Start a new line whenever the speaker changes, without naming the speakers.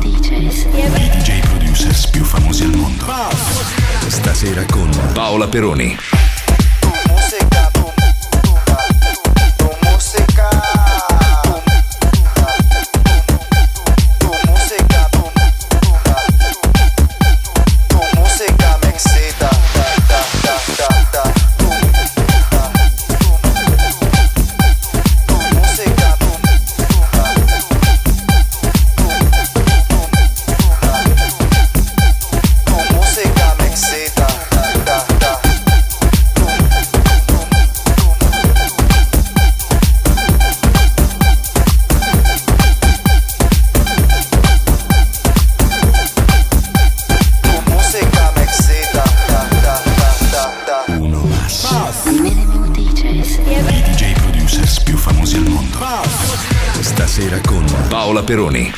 DJs.
I DJ producers più famosi al mondo. Stasera con Paola Peroni. I DJ producers più famosi al mondo. Stasera con Paola Peroni.